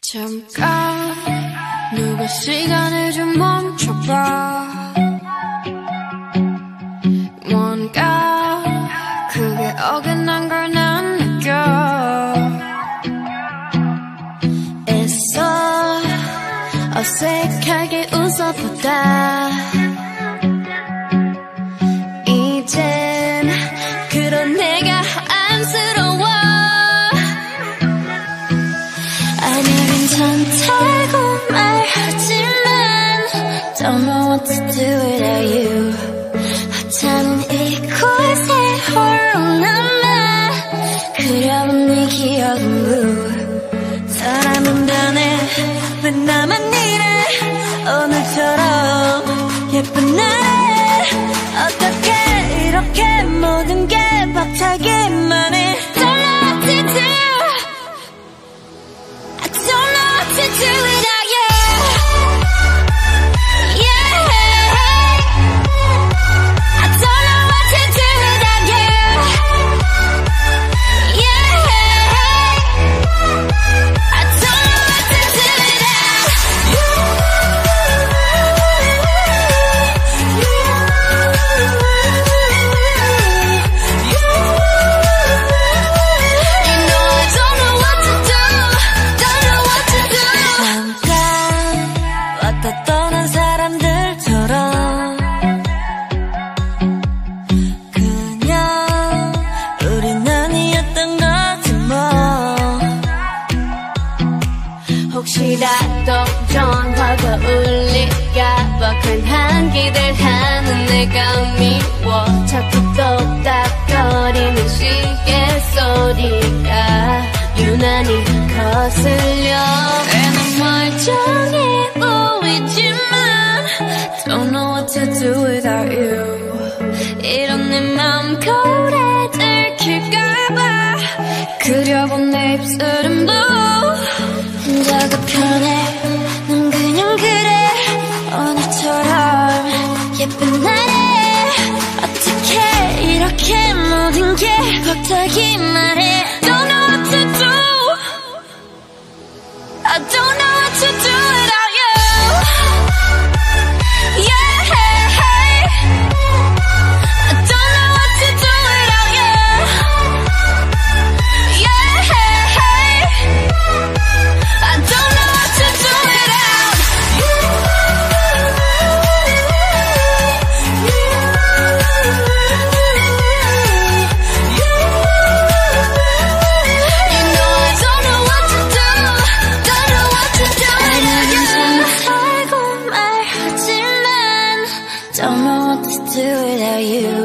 잠깐 누가 시간을 좀 멈춰봐. 뭔가 그게 어긋난 걸 난 느껴. 애써 어색하게 웃어보다. 이젠 그런 내 나만 혹시라도 전화가 울릴까봐 괜한 기대하는 내가 미워. 자꾸 똑딱거리는 시계 소리가 유난히 거슬려. 애는 멀쩡해 보이지만 Don't know what to do without you. 이런 내 맘 거울에 들킬까봐 그려본 내 입술은 blue 혼자가 편해. 난 그냥 그래. 오늘처럼 예쁜 날에 어떻게 이렇게 모든 게 벅차기만 해 do without you.